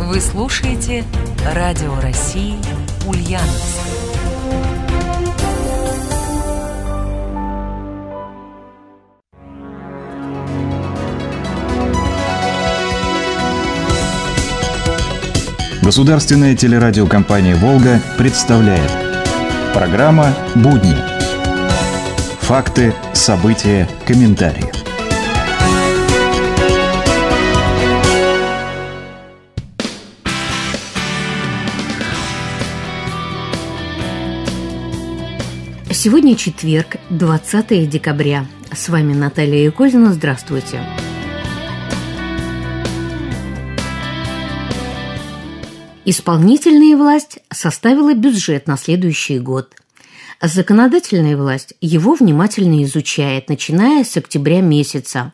Вы слушаете Радио России Ульяновск. Государственная телерадиокомпания «Волга» представляет Программа «Будни». Факты, события, комментарии. Сегодня четверг, 20 декабря. С вами Наталья Якозина. Здравствуйте. Исполнительная власть составила бюджет на следующий год. Законодательная власть его внимательно изучает, начиная с октября месяца.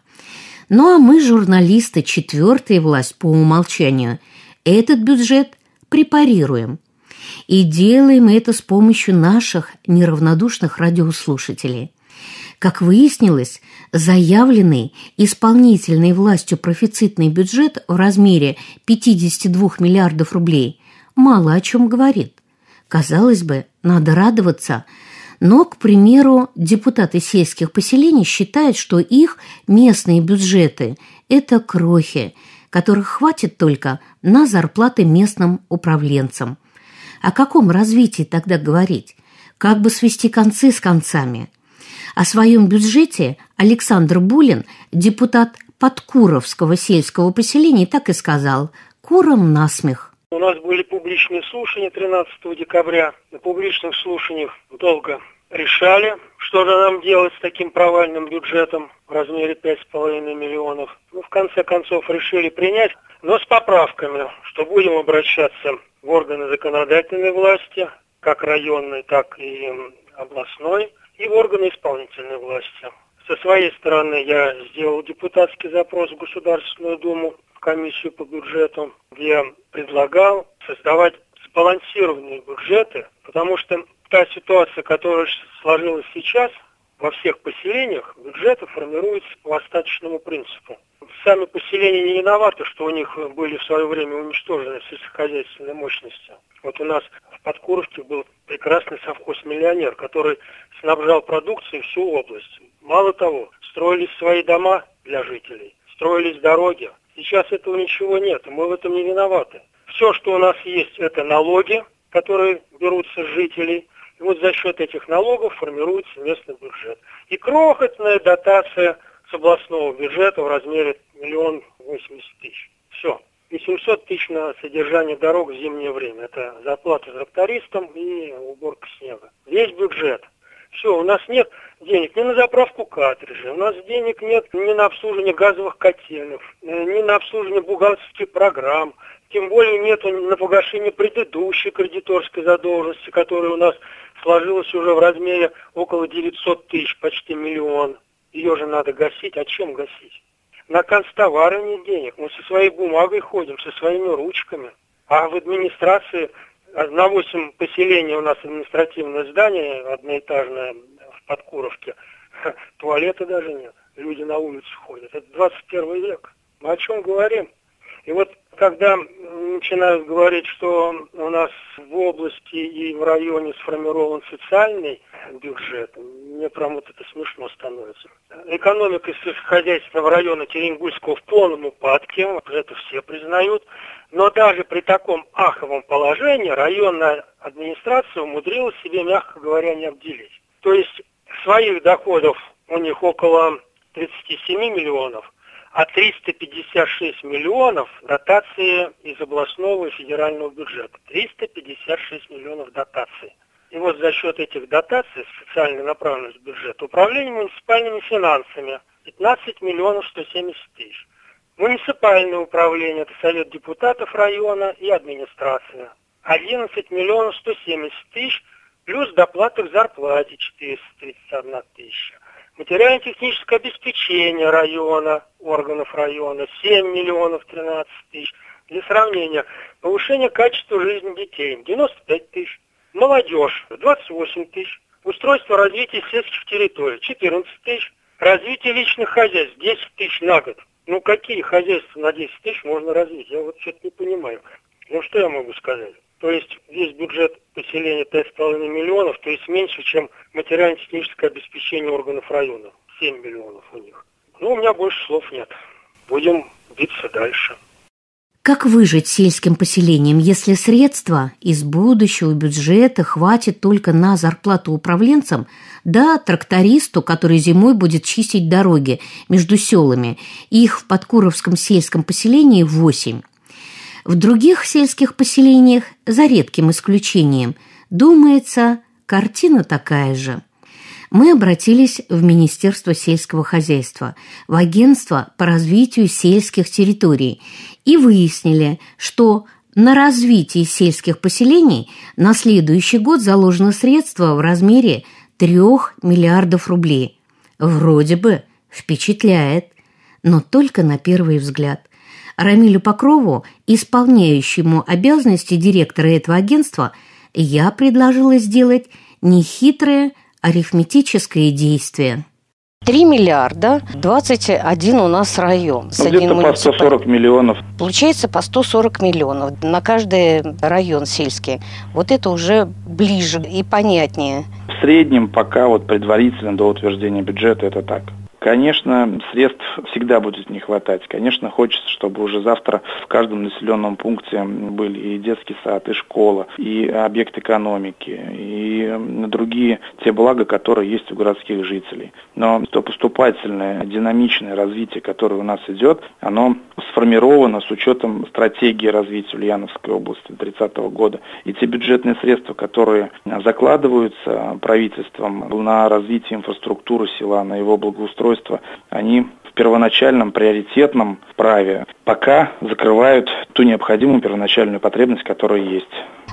Ну а мы, журналисты, четвертая власть по умолчанию, этот бюджет препарируем – и делаем это с помощью наших неравнодушных радиослушателей. Как выяснилось, заявленный исполнительной властью профицитный бюджет в размере 52 миллиардов рублей мало о чем говорит. Казалось бы, надо радоваться, но, к примеру, депутаты сельских поселений считают, что их местные бюджеты – это крохи, которых хватит только на зарплаты местным управленцам – о каком развитии тогда говорить? Как бы свести концы с концами? О своем бюджете Александр Булин, депутат Подкуровского сельского поселения, так и сказал «Курам насмех». У нас были публичные слушания 13 декабря. На публичных слушаниях долго решали, что же нам делать с таким провальным бюджетом в размере 5,5 миллионов. Ну, в конце концов, решили принять, но с поправками, что будем обращаться в органы законодательной власти, как районной, так и областной, и в органы исполнительной власти. Со своей стороны я сделал депутатский запрос в Государственную Думу, в комиссию по бюджету, где предлагал создавать сбалансированные бюджеты, потому что та ситуация, которая сложилась сейчас, во всех поселениях бюджеты формируются по остаточному принципу сами поселения не виноваты, что у них были в свое время уничтожены сельскохозяйственные мощности. Вот у нас в Подкуровке был прекрасный совхоз-миллионер, который снабжал продукцией всю область. Мало того, строились свои дома для жителей, строились дороги. Сейчас этого ничего нет, мы в этом не виноваты. Все, что у нас есть, это налоги, которые берутся с жителей. И вот за счет этих налогов формируется местный бюджет. И крохотная дотация – с областного бюджета в размере миллион восемьдесят тысяч. Все. И 700 тысяч на содержание дорог в зимнее время. Это зарплата трактористам и уборка снега. Весь бюджет. Все, у нас нет денег ни на заправку картриджей, у нас денег нет ни на обслуживание газовых котельных, э, ни на обслуживание бухгалтерских программ, тем более нет на погашение предыдущей кредиторской задолженности, которая у нас сложилась уже в размере около 900 тысяч, почти миллион. Ее же надо гасить. А чем гасить? На констовары нет денег. Мы со своей бумагой ходим, со своими ручками. А в администрации на 8 поселений у нас административное здание одноэтажное в Подкуровке. Туалета даже нет. Люди на улицу ходят. Это 21 век. Мы о чем говорим? И вот когда начинают говорить, что у нас в области и в районе сформирован социальный бюджет, мне прям вот это смешно становится. Экономика сельскохозяйственного района Теренгульского в полном упадке, это все признают. Но даже при таком аховом положении районная администрация умудрилась себе, мягко говоря, не обделить. То есть своих доходов у них около 37 миллионов, а 356 миллионов дотации из областного и федерального бюджета. 356 миллионов дотаций. И вот за счет этих дотаций, социальной направленности бюджета, управление муниципальными финансами 15 миллионов 170 тысяч. Муниципальное управление, это совет депутатов района и администрация. 11 миллионов 170 тысяч, плюс доплаты к зарплате 431 тысяча. Материально-техническое обеспечение района, органов района 7 миллионов 13 тысяч. Для сравнения, повышение качества жизни детей 95 тысяч. Молодежь 28 тысяч. Устройство развития сельских территорий 14 тысяч. Развитие личных хозяйств 10 тысяч на год. Ну, какие хозяйства на 10 тысяч можно развить? Я вот что-то не понимаю. Ну, что я могу сказать? То есть весь бюджет поселения 5,5 миллионов, то есть меньше, чем материально-техническое обеспечение органов района. 7 миллионов у них. Ну, у меня больше слов нет. Будем биться дальше. Как выжить сельским поселением, если средства из будущего бюджета хватит только на зарплату управленцам, да трактористу, который зимой будет чистить дороги между селами, их в Подкуровском сельском поселении восемь. В других сельских поселениях, за редким исключением, думается, картина такая же – мы обратились в Министерство сельского хозяйства, в Агентство по развитию сельских территорий и выяснили, что на развитие сельских поселений на следующий год заложено средства в размере 3 миллиардов рублей. Вроде бы впечатляет, но только на первый взгляд. Рамилю Покрову, исполняющему обязанности директора этого агентства, я предложила сделать нехитрое арифметическое действие. 3 миллиарда, 21 у нас район. С ну, где-то по 140 миллионов. Получается по 140 миллионов на каждый район сельский. Вот это уже ближе и понятнее. В среднем пока вот предварительно до утверждения бюджета это так. Конечно, средств всегда будет не хватать. Конечно, хочется, чтобы уже завтра в каждом населенном пункте были и детский сад, и школа, и объект экономики, и другие те блага, которые есть у городских жителей. Но то поступательное, динамичное развитие, которое у нас идет, оно сформировано с учетом стратегии развития Ульяновской области 30 года. И те бюджетные средства, которые закладываются правительством на развитие инфраструктуры села, на его благоустройство, устройства, они в первоначальном приоритетном праве пока закрывают ту необходимую первоначальную потребность, которая есть.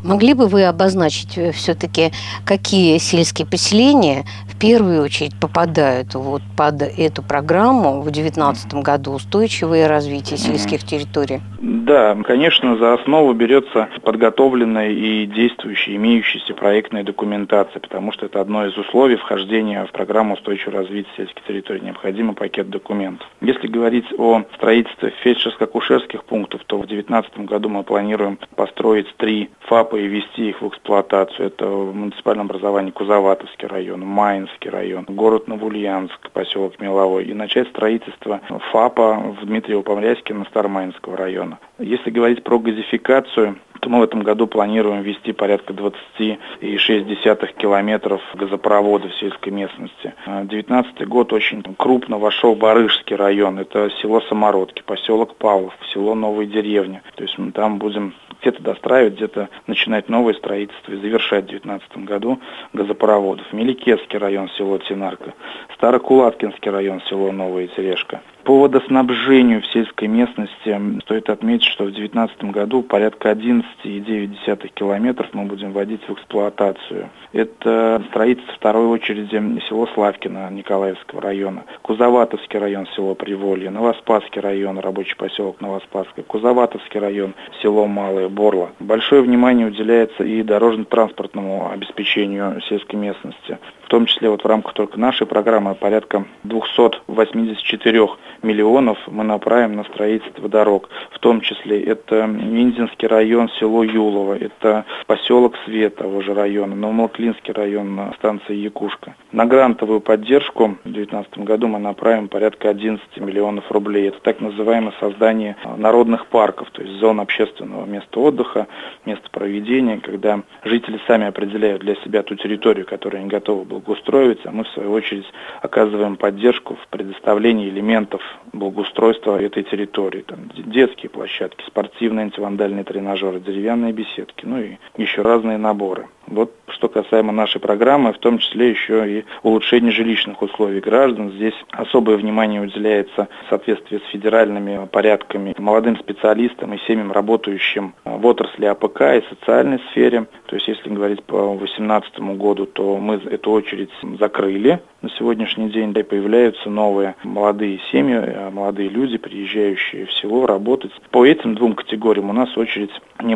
Могли бы вы обозначить э, все-таки, какие сельские поселения первую очередь попадают вот под эту программу в 2019 году «Устойчивое развитие сельских территорий»? Да, конечно, за основу берется подготовленная и действующая, имеющаяся проектная документация, потому что это одно из условий вхождения в программу устойчивого развития сельских территорий. Необходимый пакет документов. Если говорить о строительстве фельдшерско-акушерских пунктов, то в 2019 году мы планируем построить три ФАПа и ввести их в эксплуатацию. Это в муниципальном образовании Кузоватовский район, Майнский район, город Новоульяновск, поселок Меловой, и начать строительство ФАПа в Дмитриево-Помряске на Старомайнского района. Если говорить про газификацию, то мы в этом году планируем ввести порядка 20,6 километров газопровода в сельской местности. 2019 год очень крупно вошел Барышский район, это село Самородки, поселок Павлов, село Новые деревни. То есть мы там будем где-то достраивать, где-то начинать новое строительство и завершать в 2019 году газопроводов. Меликетский район, село Тинарка, Старокулаткинский район, село Новая Терешка. По водоснабжению в сельской местности стоит отметить, что в 2019 году порядка 11,9 километров мы будем вводить в эксплуатацию. Это строительство второй очереди село Славкино Николаевского района, Кузоватовский район, село Приволье, Новоспасский район, рабочий поселок Новоспасский, Кузоватовский район, село Малое Борло. Большое внимание уделяется и дорожно-транспортному обеспечению сельской местности. В том числе вот в рамках только нашей программы порядка 284 миллионов мы направим на строительство дорог. В том числе это Минзинский район, село Юлово, это поселок Свет того же района, Новомолклинский район, станция Якушка. На грантовую поддержку в 2019 году мы направим порядка 11 миллионов рублей. Это так называемое создание народных парков, то есть зон общественного места отдыха, места проведения, когда жители сами определяют для себя ту территорию, которую они готовы благоустроить, а мы в свою очередь оказываем поддержку в предоставлении элементов благоустройства этой территории. Там детские площадки, спортивные антивандальные тренажеры, деревянные беседки, ну и еще разные наборы. Вот что касаемо нашей программы, в том числе еще и улучшение жилищных условий граждан. Здесь особое внимание уделяется в соответствии с федеральными порядками молодым специалистам и семьям, работающим в отрасли АПК и социальной сфере. То есть, если говорить по 2018 году, то мы эту очередь закрыли. На сегодняшний день да, появляются новые молодые семьи, э, молодые люди, приезжающие в село работать. По этим двум категориям у нас очередь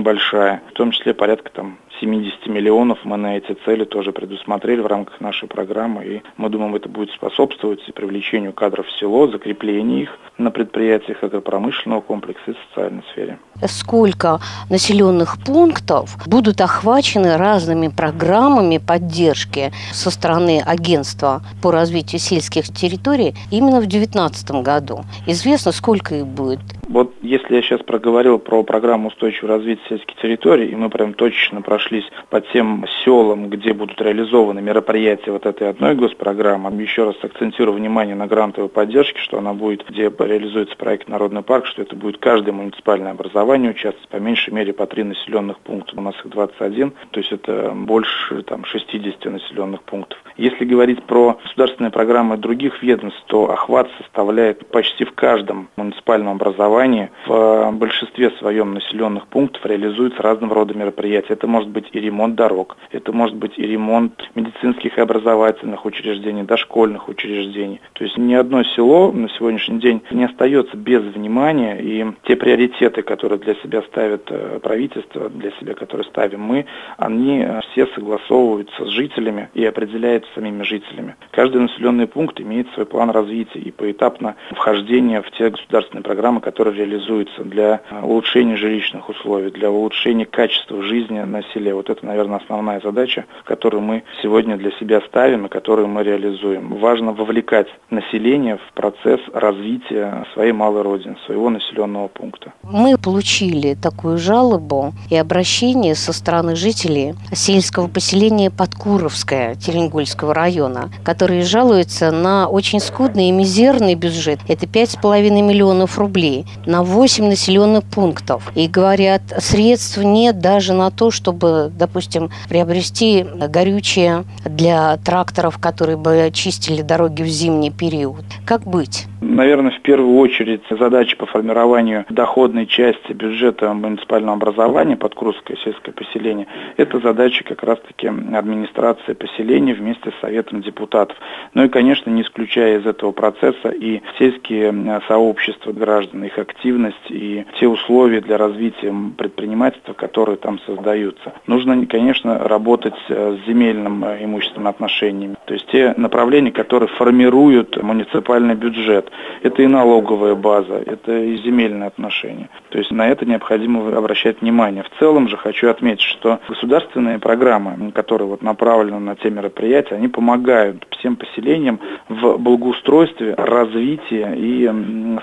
небольшая, в том числе порядка там 70 миллионов мы на эти цели тоже предусмотрели в рамках нашей программы, и мы думаем, это будет способствовать привлечению кадров в село, закреплению их на предприятиях агропромышленного комплекса и социальной сфере. Сколько населенных пунктов будут охвачены разными программами поддержки со стороны агентства по развитию сельских территорий именно в 2019 году? Известно, сколько их будет? Вот если я сейчас проговорил про программу устойчивого развития сельских территорий, и мы прям точно прошлись по тем селам, где будут реализованы мероприятия вот этой одной госпрограммы, еще раз акцентирую внимание на грантовой поддержке, что она будет, где реализуется проект Народный парк, что это будет каждое муниципальное образование участвовать, по меньшей мере по три населенных пункта. У нас их 21, то есть это больше там, 60 населенных пунктов. Если говорить про государственные программы других ведомств, то охват составляет почти в каждом муниципальном образовании в большинстве своем населенных пунктов реализуются разного рода мероприятия. Это может быть и ремонт дорог, это может быть и ремонт медицинских и образовательных учреждений, дошкольных учреждений. То есть ни одно село на сегодняшний день не остается без внимания, и те приоритеты, которые для себя ставит э, правительство, для себя, которые ставим мы, они э, все согласовываются с жителями и определяются самими жителями. Каждый населенный пункт имеет свой план развития и поэтапно вхождение в те государственные программы, которые реализуются для э, улучшения жилищных условий, для улучшения качества жизни на селе. Вот это, наверное, основная задача, которую мы сегодня для себя ставим и которую мы реализуем. Важно вовлекать население в процесс развития своей малой родины, своего населенного пункта. Мы получили такую жалобу и обращение со стороны жителей сельского поселения Подкуровское Теленгольского района, которые жалуются на очень скудный и мизерный бюджет. Это 5,5 миллионов рублей на 8 населенных пунктов. И говорят, средств нет даже на то, чтобы, допустим, приобрести горючее для тракторов, которые бы чистили дороги в зимний период. Как быть? Наверное, в первую очередь задача по формированию доходной части бюджета муниципального образования под Крутское сельское поселение – это задача как раз-таки администрации поселения вместе с Советом депутатов. Ну и, конечно, не исключая из этого процесса и сельские сообщества граждан, их активность и те условия для развития предпринимательства, которые там создаются. Нужно, конечно, работать с земельным имущественным отношениями, то есть те направления, которые формируют муниципальный бюджет. Это и налоговая база, это и земельные отношения. То есть на это необходимо обращать внимание. В целом же хочу отметить, что государственные программы, которые вот направлены на те мероприятия, они помогают всем поселениям в благоустройстве, развитии и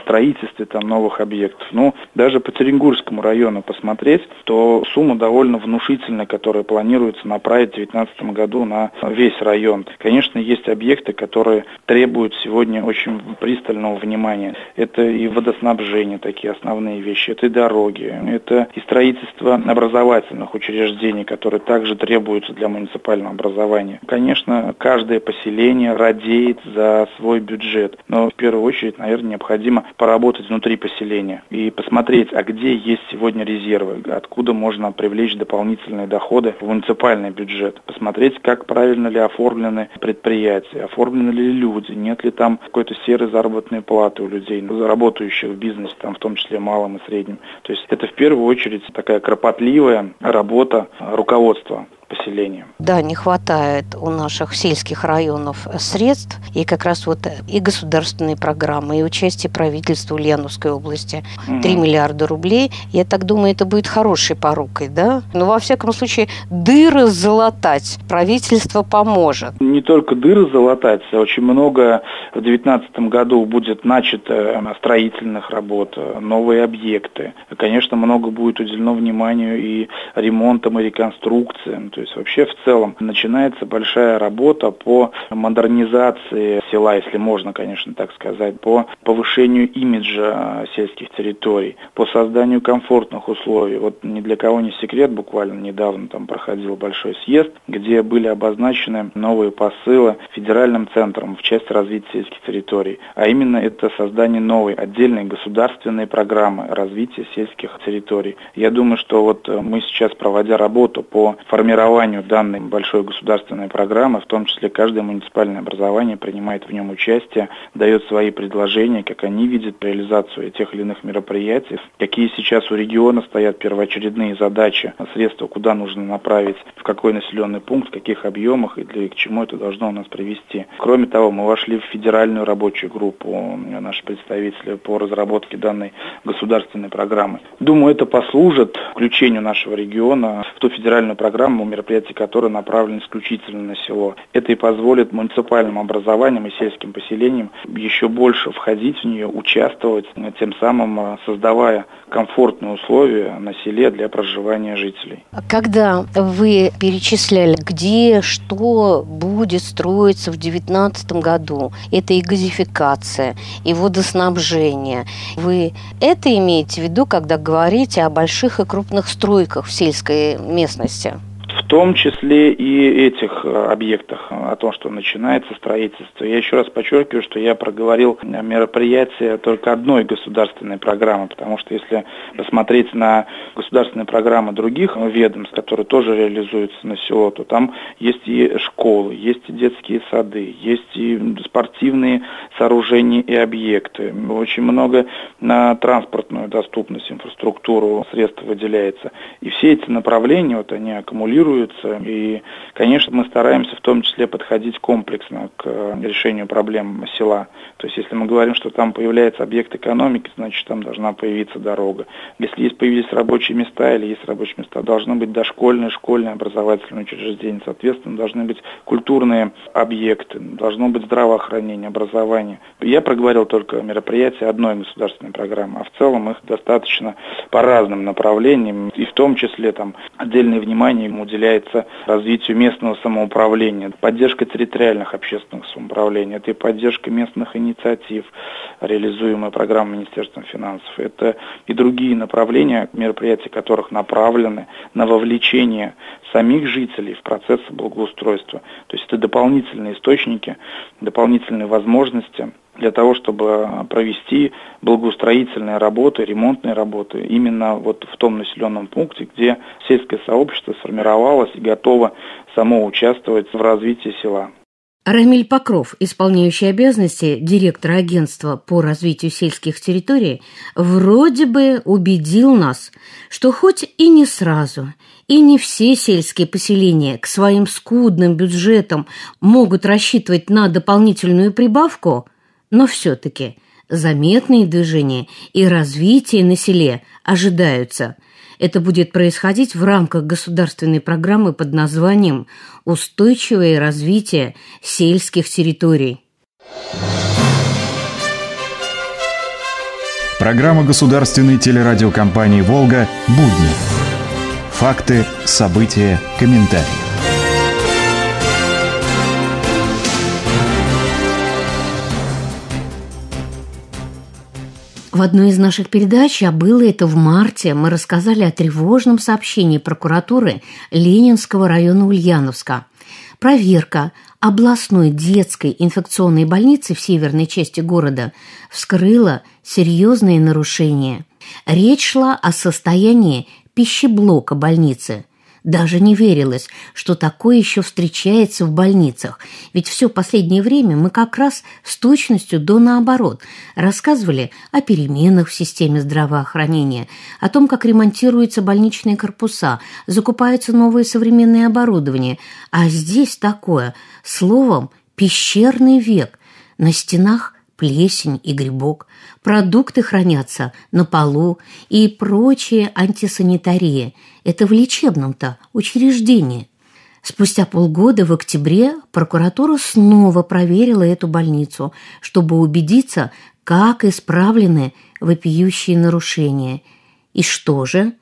строительстве там новых объектов. Ну, даже по Теренгурскому району посмотреть, то сумма довольно внушительная, которая планируется направить в 2019 году на весь район. Конечно, есть объекты, которые требуют сегодня очень пристального внимания. Это и водоснабжение, такие основные вещи, это и дороги, это и строительство образовательных учреждений, которые также требуются для муниципального образования. Конечно, каждое поселение радеет за свой бюджет, но в первую очередь, наверное, необходимо поработать внутри поселения и посмотреть, а где есть сегодня резервы, откуда можно привлечь дополнительные доходы в муниципальный бюджет, посмотреть, как правильно ли оформлены предприятия, оформлены ли люди, нет ли там какой-то серой заработной платы у людей, работающих в бизнесе, там в том числе малом и среднем. То есть это в первую очередь такая кропотливая работа руководства поселениям. Да, не хватает у наших сельских районов средств, и как раз вот и государственные программы, и участие правительства Ульяновской области. 3 угу. миллиарда рублей. Я так думаю, это будет хорошей порукой, да? Но во всяком случае, дыры залатать правительство поможет. Не только дыры залатать, а очень много в 2019 году будет начато строительных работ, новые объекты. Конечно, много будет уделено вниманию и ремонтам, и реконструкциям. То есть вообще в целом начинается большая работа по модернизации села, если можно, конечно, так сказать, по повышению имиджа сельских территорий, по созданию комфортных условий. Вот ни для кого не секрет, буквально недавно там проходил большой съезд, где были обозначены новые посылы федеральным центром в части развития сельских территорий, а именно это создание новой отдельной государственной программы развития сельских территорий. Я думаю, что вот мы сейчас, проводя работу по формированию формированию данной большой государственной программы, в том числе каждое муниципальное образование принимает в нем участие, дает свои предложения, как они видят реализацию тех или иных мероприятий, какие сейчас у региона стоят первоочередные задачи, средства, куда нужно направить, в какой населенный пункт, в каких объемах и для к чему это должно у нас привести. Кроме того, мы вошли в федеральную рабочую группу, наши представители по разработке данной государственной программы. Думаю, это послужит включению нашего региона в ту федеральную программу, мероприятия которой направлены исключительно на село. Это и позволит муниципальным образованиям и сельским поселениям еще больше входить в нее, участвовать, тем самым а, создавая комфортные условия на селе для проживания жителей. Когда вы перечисляли, где что будет строиться в 2019 году, это и газификация, и водоснабжение. Вы это имеете в виду, когда говорите о больших и крупных стройках в сельской местности? Том числе и этих э, объектах, о том, что начинается строительство. Я еще раз подчеркиваю, что я проговорил мероприятие только одной государственной программы, потому что если посмотреть на государственные программы других ведомств, которые тоже реализуются на село, то там есть и школы, есть и детские сады, есть и спортивные сооружения и объекты. Очень много на транспортную доступность, инфраструктуру средств выделяется. И все эти направления, вот они аккумулируют регулируется. И, конечно, мы стараемся в том числе подходить комплексно к э, решению проблем села. То есть, если мы говорим, что там появляется объект экономики, значит, там должна появиться дорога. Если есть появились рабочие места или есть рабочие места, должны быть дошкольные, школьные, образовательные учреждения. Соответственно, должны быть культурные объекты, должно быть здравоохранение, образование. Я проговорил только мероприятия одной государственной программы, а в целом их достаточно по разным направлениям, и в том числе там отдельное внимание ему уделяется развитию местного самоуправления, поддержка территориальных общественных самоуправлений, это и поддержка местных инициатив, реализуемая программой Министерства финансов. Это и другие направления, мероприятия которых направлены на вовлечение самих жителей в процессы благоустройства. То есть это дополнительные источники, дополнительные возможности для того, чтобы провести благоустроительные работы, ремонтные работы именно вот в том населенном пункте, где сельское сообщество сформировалось и готово само участвовать в развитии села. Рамиль Покров, исполняющий обязанности директора агентства по развитию сельских территорий, вроде бы убедил нас, что хоть и не сразу, и не все сельские поселения к своим скудным бюджетам могут рассчитывать на дополнительную прибавку, но все-таки заметные движения и развитие на селе ожидаются. Это будет происходить в рамках государственной программы под названием «Устойчивое развитие сельских территорий». Программа государственной телерадиокомпании «Волга» «Будни». Факты, события, комментарии. В одной из наших передач, а было это в марте, мы рассказали о тревожном сообщении прокуратуры Ленинского района Ульяновска. Проверка областной детской инфекционной больницы в северной части города вскрыла серьезные нарушения. Речь шла о состоянии пищеблока больницы – даже не верилось, что такое еще встречается в больницах, ведь все последнее время мы как раз с точностью до наоборот рассказывали о переменах в системе здравоохранения, о том, как ремонтируются больничные корпуса, закупается новое современное оборудование, а здесь такое, словом, пещерный век, на стенах плесень и грибок, продукты хранятся на полу и прочие антисанитария. Это в лечебном-то учреждении. Спустя полгода, в октябре, прокуратура снова проверила эту больницу, чтобы убедиться, как исправлены вопиющие нарушения. И что же?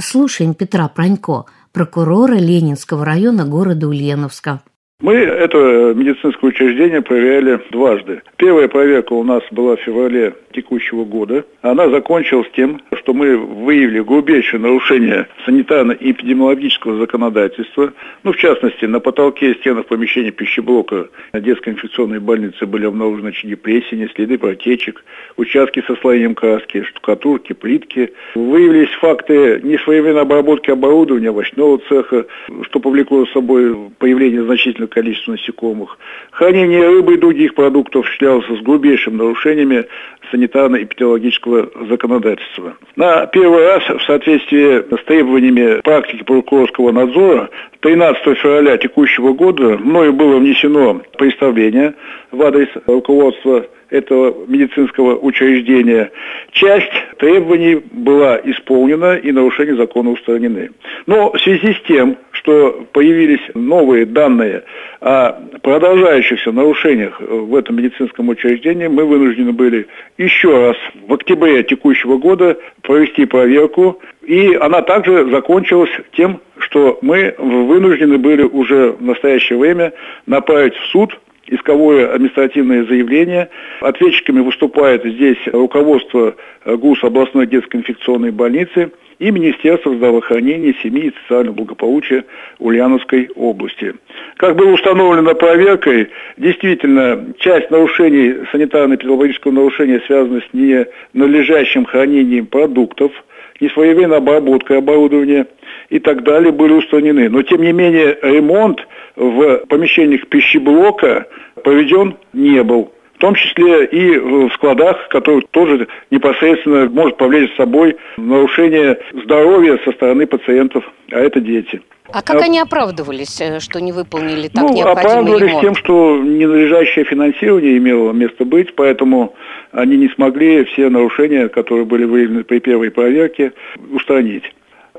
Слушаем Петра Пронько, прокурора Ленинского района города Ульяновска. Мы это медицинское учреждение проверяли дважды. Первая проверка у нас была в феврале текущего года. Она закончилась тем, что мы выявили грубейшее нарушение санитарно-эпидемиологического законодательства. Ну, в частности, на потолке и стенах помещения пищеблока детской инфекционной больницы были обнаружены очаги плесени, следы протечек, участки со слоением краски, штукатурки, плитки. Выявились факты несвоевременной обработки оборудования овощного цеха, что повлекло за собой появление значительных количества насекомых. Хранение рыбы и других продуктов осуществлялось с грубейшими нарушениями санитарно-эпидемиологического законодательства. На первый раз в соответствии с требованиями практики прокурорского надзора 13 февраля текущего года мною было внесено представление в адрес руководства этого медицинского учреждения. Часть требований была исполнена и нарушения закона устранены. Но в связи с тем, что появились новые данные о продолжающихся нарушениях в этом медицинском учреждении, мы вынуждены были еще раз в октябре текущего года провести проверку, и она также закончилась тем, что мы вынуждены были уже в настоящее время направить в суд исковое административное заявление. Ответчиками выступает здесь руководство ГУС областной детской инфекционной больницы и Министерство здравоохранения, семьи и социального благополучия Ульяновской области. Как было установлено проверкой, действительно, часть нарушений, санитарно-педагогического нарушения связана с ненадлежащим хранением продуктов, несвоевременной обработкой оборудования и так далее были устранены. Но, тем не менее, ремонт в помещениях пищеблока проведен не был. В том числе и в складах, которые тоже непосредственно может повлечь с собой нарушение здоровья со стороны пациентов, а это дети. А как а, они оправдывались, э, что не выполнили так ну, необходимый оправдывались ремонт? тем, что ненадлежащее финансирование имело место быть, поэтому они не смогли все нарушения, которые были выявлены при первой проверке, устранить.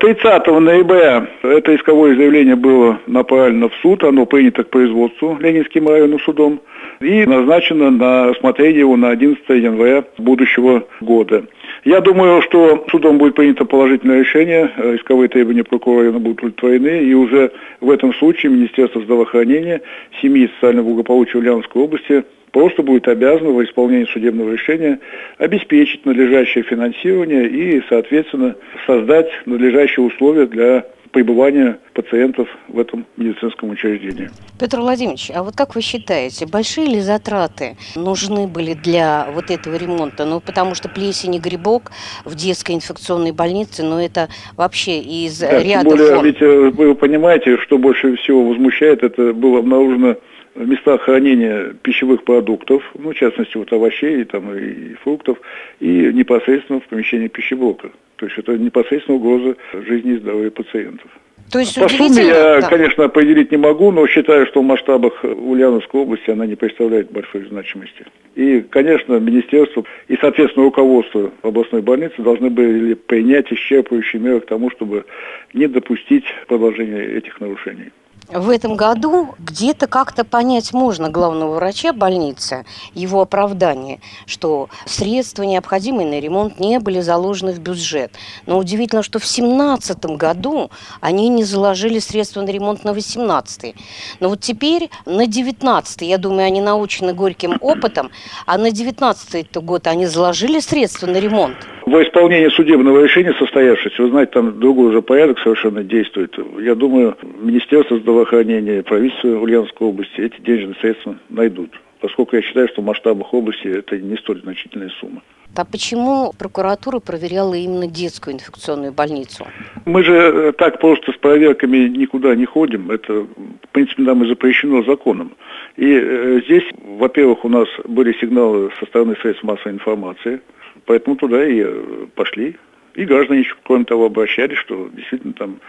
30 ноября это исковое заявление было направлено в суд, оно принято к производству Ленинским районным судом и назначено на рассмотрение его на 11 января будущего года. Я думаю, что судом будет принято положительное решение, исковые требования прокурора будут удовлетворены, и уже в этом случае Министерство здравоохранения, семьи и социального благополучия Ульяновской области просто будет обязано в исполнении судебного решения обеспечить надлежащее финансирование и, соответственно, создать надлежащие условия для пребывания пациентов в этом медицинском учреждении. Петр Владимирович, а вот как вы считаете, большие ли затраты нужны были для вот этого ремонта? Ну, потому что плесень и грибок в детской инфекционной больнице, ну, это вообще из да, ряда тем более, форм. ведь э, вы понимаете, что больше всего возмущает, это было обнаружено в местах хранения пищевых продуктов, ну, в частности, вот овощей там, и фруктов, и непосредственно в помещении пищеблока. То есть это непосредственно угроза жизни и здоровья пациентов. То есть По сумме я, да. конечно, определить не могу, но считаю, что в масштабах Ульяновской области она не представляет большой значимости. И, конечно, министерство и, соответственно, руководство областной больницы должны были принять исчерпывающие меры к тому, чтобы не допустить продолжения этих нарушений в этом году где-то как-то понять можно главного врача больницы, его оправдание, что средства, необходимые на ремонт, не были заложены в бюджет. Но удивительно, что в 2017 году они не заложили средства на ремонт на 2018. Но вот теперь на 2019, я думаю, они научены горьким опытом, а на 2019 год они заложили средства на ремонт. Во исполнении судебного решения состоявшегося, вы знаете, там другой уже порядок совершенно действует. Я думаю, Министерство здравоохранения правительство Ульяновской области эти денежные средства найдут. Поскольку я считаю, что в масштабах области это не столь значительная сумма. А почему прокуратура проверяла именно детскую инфекционную больницу? Мы же э, так просто с проверками никуда не ходим. Это, в принципе, нам и запрещено законом. И э, здесь, во-первых, у нас были сигналы со стороны средств массовой информации – Поэтому туда и э, пошли. И граждане еще, кроме того, обращались, что действительно там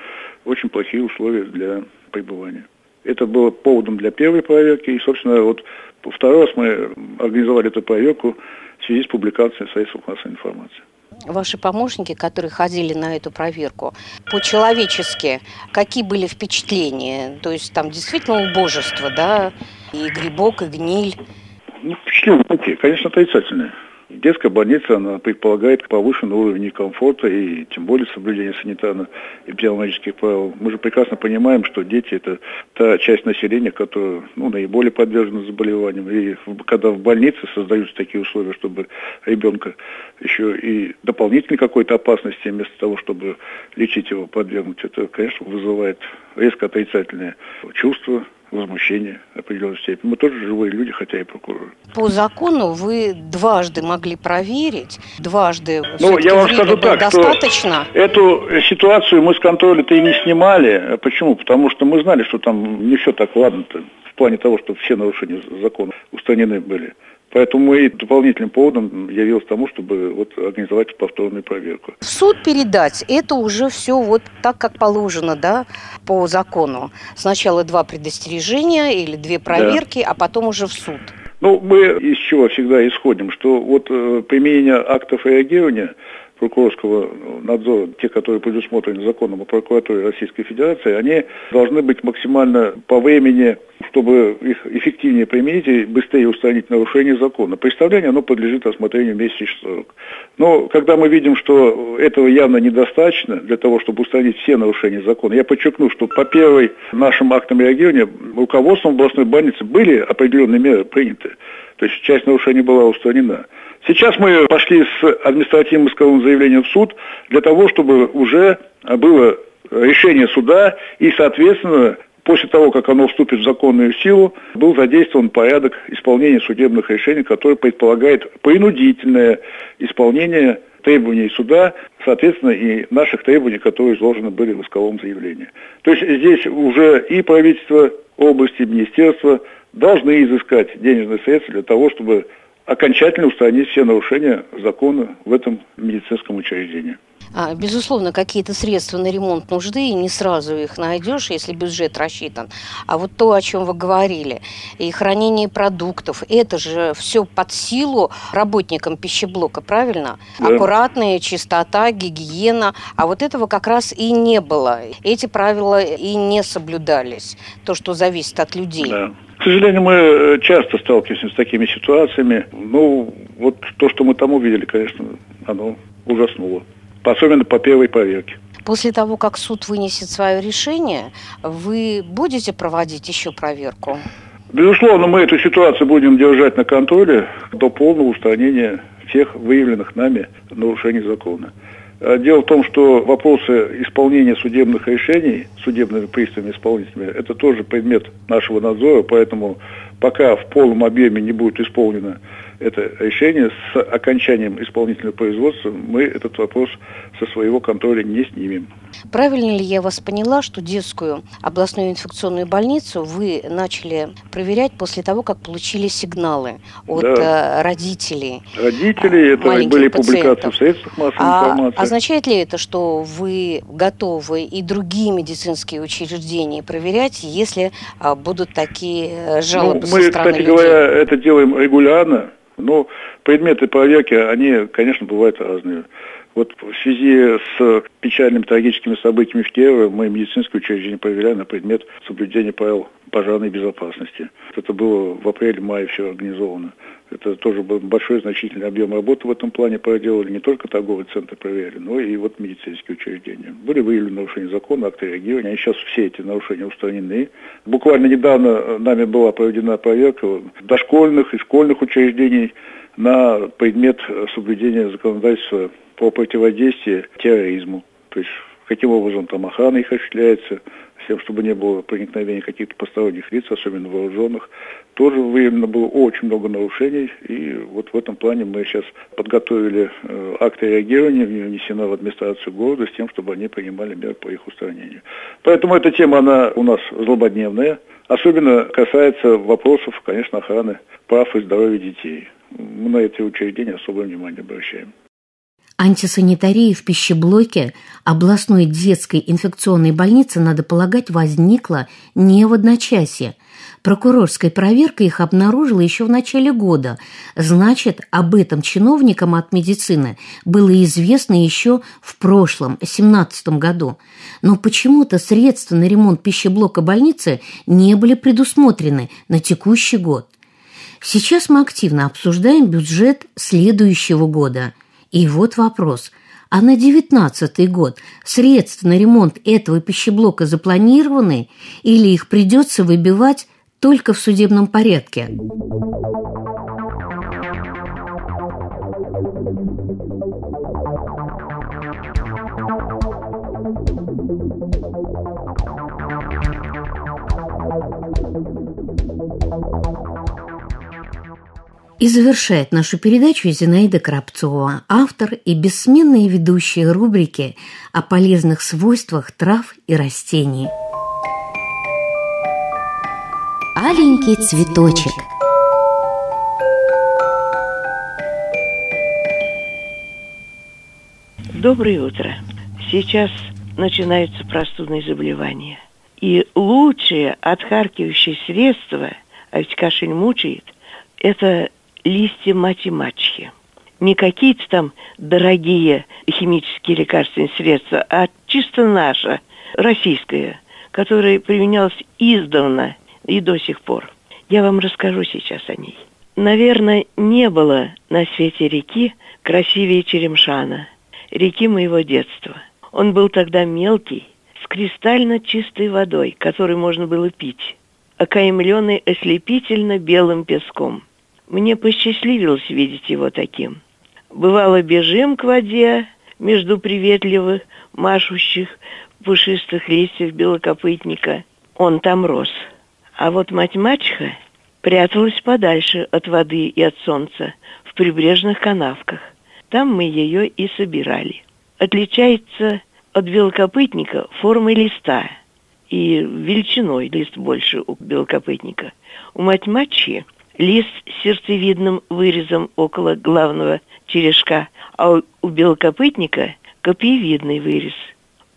очень плохие условия для пребывания. Это было поводом для первой проверки. И, собственно, вот второй раз мы организовали эту проверку в связи с публикацией в средствах массовой информации. Ваши помощники, которые ходили на эту проверку, по-человечески, какие были впечатления? То есть там действительно убожество, да, и грибок, и гниль? Ну, впечатления какие? Конечно, отрицательные детская больница, она предполагает повышенный уровень комфорта и тем более соблюдение санитарно-эпидемиологических правил. Мы же прекрасно понимаем, что дети – это та часть населения, которая ну, наиболее подвержена заболеваниям. И когда в больнице создаются такие условия, чтобы ребенка еще и дополнительной какой-то опасности, вместо того, чтобы лечить его, подвергнуть, это, конечно, вызывает резко отрицательное чувство, возмущение определенной степени. Мы тоже живые люди, хотя и прокуроры. По закону вы дважды могли проверить, дважды Ну, я вам скажу так, достаточно. что эту ситуацию мы с контроля-то и не снимали. Почему? Потому что мы знали, что там не все так ладно-то в плане того, что все нарушения закона устранены были. Поэтому и дополнительным поводом явилось тому, чтобы вот организовать повторную проверку. В суд передать это уже все вот так, как положено, да, по закону. Сначала два предостережения или две проверки, да. а потом уже в суд. Ну, мы из чего всегда исходим, что вот э, применение актов реагирования прокурорского надзора, те, которые предусмотрены законом о прокуратуре Российской Федерации, они должны быть максимально по времени, чтобы их эффективнее применить и быстрее устранить нарушение закона. Представление, оно подлежит рассмотрению месячный срок. Но когда мы видим, что этого явно недостаточно для того, чтобы устранить все нарушения закона, я подчеркну, что по первой нашим актам реагирования руководством областной больницы были определенные меры приняты. То есть часть нарушений была устранена. Сейчас мы пошли с административным исковым заявлением в суд для того, чтобы уже было решение суда и, соответственно, после того, как оно вступит в законную силу, был задействован порядок исполнения судебных решений, который предполагает принудительное исполнение требований суда, соответственно, и наших требований, которые изложены были в исковом заявлении. То есть здесь уже и правительство области, министерство должны изыскать денежные средства для того, чтобы окончательно устранить все нарушения закона в этом медицинском учреждении. А, безусловно, какие-то средства на ремонт нужны, и не сразу их найдешь, если бюджет рассчитан. А вот то, о чем вы говорили, и хранение продуктов, это же все под силу работникам пищеблока, правильно? Да. Аккуратная чистота, гигиена. А вот этого как раз и не было. Эти правила и не соблюдались. То, что зависит от людей. Да. К сожалению, мы э, часто сталкиваемся с такими ситуациями. Ну, вот то, что мы там увидели, конечно, оно ужаснуло. Особенно по первой проверке. После того, как суд вынесет свое решение, вы будете проводить еще проверку? Безусловно, мы эту ситуацию будем держать на контроле до полного устранения всех выявленных нами нарушений закона. Э, дело в том, что вопросы исполнения судебных решений судебными приставами исполнителями – это тоже предмет нашего надзора, поэтому пока в полном объеме не будет исполнено это решение с окончанием исполнительного производства, мы этот вопрос со своего контроля не снимем. Правильно ли я вас поняла, что детскую областную инфекционную больницу вы начали проверять после того, как получили сигналы от да. Э, родителей? Родителей, это были пациентов. публикации в средствах массовой а, информации. Означает ли это, что вы готовы и другие медицинские учреждения проверять, если а, будут такие э, жалобы ну, со стороны кстати людей? говоря, это делаем регулярно. Но предметы проверки, они, конечно, бывают разные. Вот в связи с печальными трагическими событиями в Киеве мы медицинское учреждение проверяли на предмет соблюдения правил пожарной безопасности. Это было в апреле-мае все организовано. Это тоже был большой значительный объем работы в этом плане проделали. Не только торговый центр проверяли, но и вот медицинские учреждения. Были выявлены нарушения закона, акты реагирования. И сейчас все эти нарушения устранены. Буквально недавно нами была проведена проверка дошкольных и школьных учреждений на предмет соблюдения законодательства по противодействию терроризму. То есть каким образом там охрана их осуществляется, с тем, чтобы не было проникновения каких-то посторонних лиц, особенно вооруженных. Тоже выявлено было очень много нарушений, и вот в этом плане мы сейчас подготовили э, акты реагирования, внесено в администрацию города с тем, чтобы они принимали меры по их устранению. Поэтому эта тема, она у нас злободневная. Особенно касается вопросов, конечно, охраны прав и здоровья детей. Мы на эти учреждения особое внимание обращаем. Антисанитария в пищеблоке областной детской инфекционной больницы, надо полагать, возникла не в одночасье. Прокурорская проверка их обнаружила еще в начале года. Значит, об этом чиновникам от медицины было известно еще в прошлом, 2017 году. Но почему-то средства на ремонт пищеблока больницы не были предусмотрены на текущий год. Сейчас мы активно обсуждаем бюджет следующего года. И вот вопрос. А на 2019 год средства на ремонт этого пищеблока запланированы или их придется выбивать только в судебном порядке? И завершает нашу передачу Зинаида Коробцова, автор и бессменная ведущая рубрики о полезных свойствах трав и растений. Аленький цветочек Доброе утро. Сейчас начинаются простудные заболевания. И лучшее отхаркивающее средство, а ведь кашель мучает, это листья мать и мачехи. Не какие-то там дорогие химические лекарственные средства, а чисто наше, российское, которое применялось издавна и до сих пор. Я вам расскажу сейчас о ней. Наверное, не было на свете реки красивее Черемшана, реки моего детства. Он был тогда мелкий, с кристально чистой водой, которой можно было пить, окаймленный ослепительно белым песком – мне посчастливилось видеть его таким. Бывало, бежим к воде между приветливых, машущих, пушистых листьев белокопытника. Он там рос. А вот мать-мачеха пряталась подальше от воды и от солнца, в прибрежных канавках. Там мы ее и собирали. Отличается от белокопытника формой листа и величиной лист больше у белокопытника. У мать-мачехи лист с сердцевидным вырезом около главного черешка, а у белокопытника копьевидный вырез.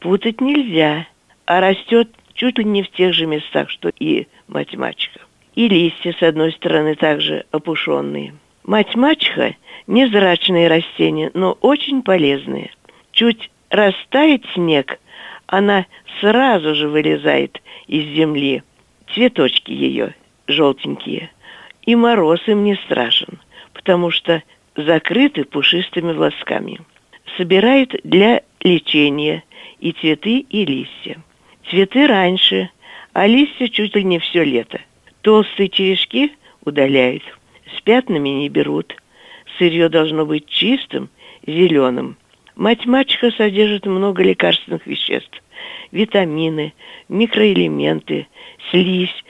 Путать нельзя, а растет чуть ли не в тех же местах, что и мать-мачеха. И листья, с одной стороны, также опушенные. Мать-мачеха – незрачные растения, но очень полезные. Чуть растает снег, она сразу же вылезает из земли. Цветочки ее желтенькие – и мороз им не страшен, потому что закрыты пушистыми волосками. Собирает для лечения и цветы, и листья. Цветы раньше, а листья чуть ли не все лето. Толстые черешки удаляют, с пятнами не берут. Сырье должно быть чистым, зеленым. Мать-мачеха содержит много лекарственных веществ. Витамины, микроэлементы, слизь,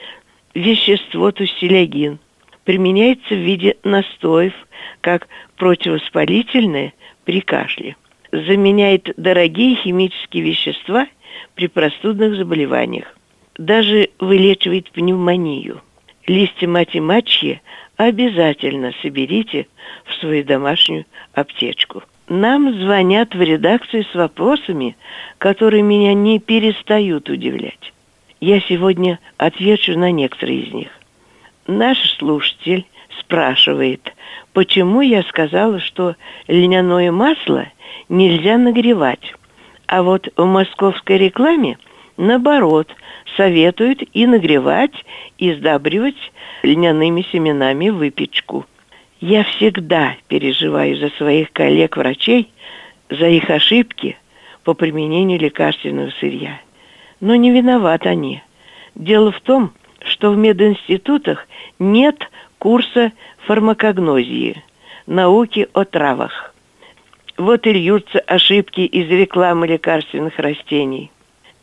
вещество тустилягин – применяется в виде настоев, как противовоспалительное при кашле. Заменяет дорогие химические вещества при простудных заболеваниях. Даже вылечивает пневмонию. Листья мати-мачьи обязательно соберите в свою домашнюю аптечку. Нам звонят в редакции с вопросами, которые меня не перестают удивлять. Я сегодня отвечу на некоторые из них наш слушатель спрашивает, почему я сказала, что льняное масло нельзя нагревать, а вот в московской рекламе, наоборот, советуют и нагревать, и сдабривать льняными семенами выпечку. Я всегда переживаю за своих коллег-врачей, за их ошибки по применению лекарственного сырья. Но не виноваты они. Дело в том, что в мединститутах нет курса фармакогнозии, науки о травах. Вот и льются ошибки из рекламы лекарственных растений.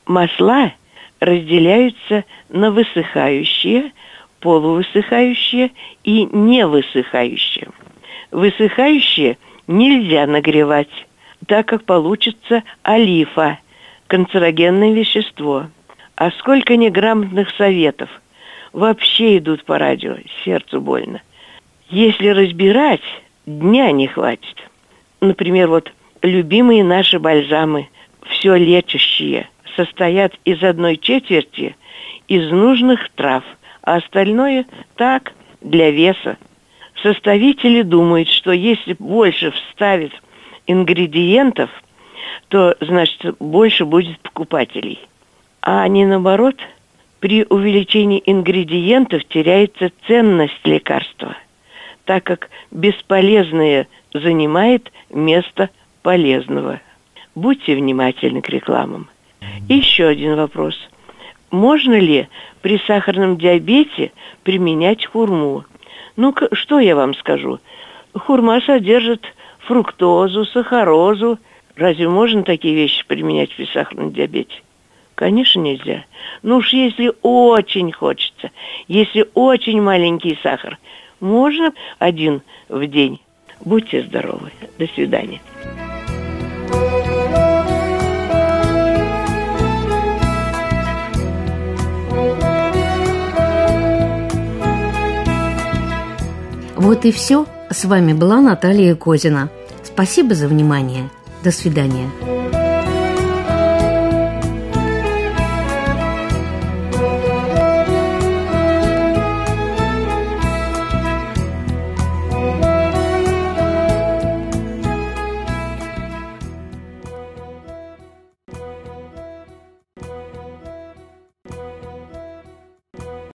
Масла разделяются на высыхающие, полувысыхающие и невысыхающие. Высыхающие нельзя нагревать, так как получится олифа, канцерогенное вещество. А сколько неграмотных советов – вообще идут по радио, сердцу больно. Если разбирать, дня не хватит. Например, вот любимые наши бальзамы, все лечащие, состоят из одной четверти из нужных трав, а остальное так, для веса. Составители думают, что если больше вставит ингредиентов, то, значит, больше будет покупателей. А они, наоборот, при увеличении ингредиентов теряется ценность лекарства. так как бесполезное занимает место полезного. Будьте внимательны к рекламам. еще один вопрос. Можно ли при сахарном диабете применять хурму? Ну, что я вам скажу? Хурма содержит фруктозу, сахарозу. Разве можно такие вещи применять при сахарном диабете? Конечно, нельзя. Ну уж если очень хочется, если очень маленький сахар, можно один в день. Будьте здоровы. До свидания. Вот и все. С вами была Наталья Козина. Спасибо за внимание. До свидания.